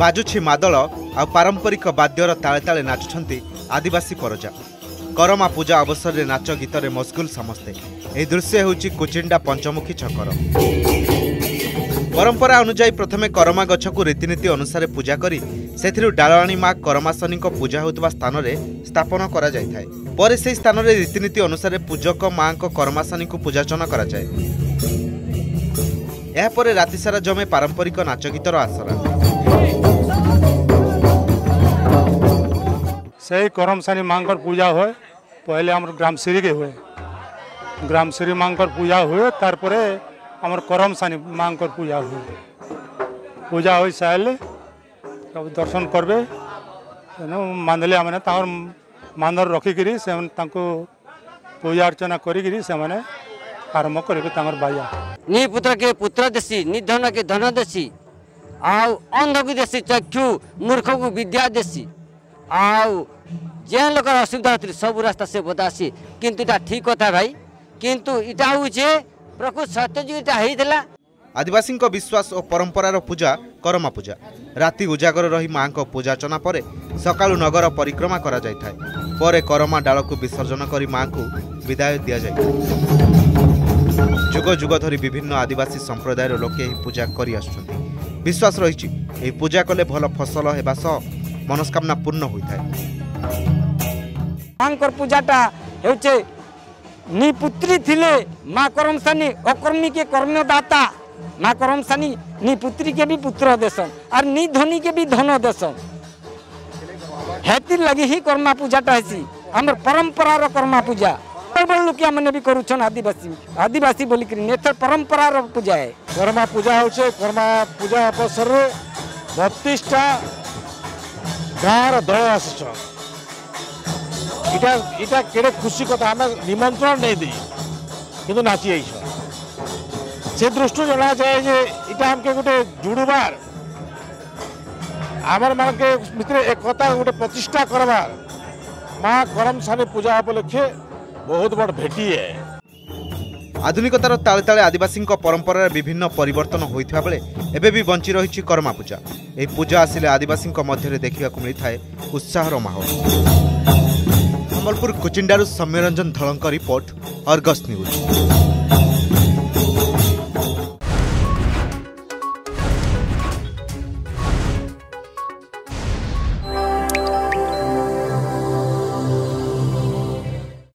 ବାଜୁଛି ମାଦଳ ଆଉ ପାରମ୍ପରିକ ବାଦ୍ୟର ତାଳେ ତାଳେ ନାଚୁଛନ୍ତି ଆଦିବାସୀ ପରଜା କରମା ପୂଜା ଅବସରରେ ନାଚ ଗୀତରେ ମସଗୁଲ ସମସ୍ତେ ଏହି ଦୃଶ୍ୟ ହେଉଛି କୁଚିଣ୍ଡା ପଞ୍ଚମୁଖୀ ଛକର ପରମ୍ପରା ଅନୁଯାୟୀ ପ୍ରଥମେ କରମା ଗଛକୁ ରୀତିନୀତି ଅନୁସାରେ ପୂଜା କରି ସେଥିରୁ ଡାଳଆଣୀ ମା କରମା ଶନିଙ୍କ ପୂଜା ହେଉଥିବା ସ୍ଥାନରେ ସ୍ଥାପନ କରାଯାଇଥାଏ ପରେ ସେହି ସ୍ଥାନରେ ରୀତିନୀତି ଅନୁସାରେ ପୂଜକ ମାଙ୍କ କରମା ଶନିଙ୍କୁ ପୂଜାର୍ଚ୍ଚନା କରାଯାଏ ଏହାପରେ ରାତିସାରା ଜମେ ପାରମ୍ପରିକ ନାଚଗୀତର ଆସରା सही करम सनी मांग पूजा हुए पहले आम ग्रामश्री के हुए ग्रामश्री माँ मांग पूजा हुए तार करम सानी माँ कर पूजा हुए पूजा हो सारे तब दर्शन करवे मांदले मैंने तर मांदर से पूजा अर्चना करी से आरंभ कर बाजा नी पुत्र के पुत्र देसी नी धन के धन देसी आउ अंध को देसी चक्षु मूर्ख को विद्या देसी आउ ଯେନ୍ ଲୋକର ଅସୁବିଧା ହେଉଥିଲେ ସବୁ ରାସ୍ତା ସେ ବଦାସି କିନ୍ତୁ ଏଇଟା ଠିକ କଥା ଭାଇ କିନ୍ତୁ ଏଇଟା ହେଉଛି ପ୍ରକୃତ ସତ୍ୟଯୁଗୀଟା ହେଇଥିଲା ଆଦିବାସୀଙ୍କ ବିଶ୍ୱାସ ଓ ପରମ୍ପରାର ପୂଜା କରମା ପୂଜା ରାତି ଉଜାଗର ରହି ମାଆଙ୍କ ପୂଜାର୍ଚ୍ଚନା ପରେ ସକାଳୁ ନଗର ପରିକ୍ରମା କରାଯାଇଥାଏ ପରେ କରମା ଡାଳକୁ ବିସର୍ଜନ କରି ମାଆଙ୍କୁ ବିଦାୟ ଦିଆଯାଇଥାଏ ଯୁଗ ଯୁଗ ଧରି ବିଭିନ୍ନ ଆଦିବାସୀ ସମ୍ପ୍ରଦାୟର ଲୋକେ ଏହି ପୂଜା କରିଆସୁଛନ୍ତି ବିଶ୍ୱାସ ରହିଛି ଏହି ପୂଜା କଲେ ଭଲ ଫସଲ ହେବା ସହ ମନସ୍କାମନା ପୂର୍ଣ୍ଣ ହୋଇଥାଏ মাঙ্কর পূজাটা হচ্ছে নিপুত্রী থিলে মা করমসানি অকর্মীকে কর্মদাতা মা করমসানি নিপুত্রীকে বি পুত্র দেশন আর নি ধনীকে বি ধন দেশন হেতির লাগি হি কর্মা পূজাটা হেসি আমার পরম্পরার কর্মা পূজা প্রবল লোক মানে বি করুছন আদিবাসী আদিবাসী বলিকি এথর পরম্পরার পূজা হে কর্মা পূজা হচ্ছে কর্মা পূজা অবসরের বত্রিশটা গাঁর দল আসছন এটা এটা কেড়ে খুশি কথা আমরা নিমন্ত্রণ নেই দিই কিন্তু নাচি এইসব সে দৃষ্টি জনা যায় যে এটা আমাকে গোটে জুড়বার আমার মানকে ভিতরে কথা গোটে প্রতিষ্ঠা করবার মা করম সানি পূজা উপলক্ষে বহুত বড় ভেটিয়ে আধুনিকতার তালে তালে আদিবাসী পরম্পরার বিভিন্ন পরিবর্তন হয়েছে বেড়ে এবে বঞ্চি রয়েছে করমা পূজা এই পূজা আসলে আদিবাসী মধ্যে দেখা মিলে উৎসাহর মাহল संबलपुर कुचिंडार सौम्यरंजन धलों रिपोर्ट अर्गस न्यूज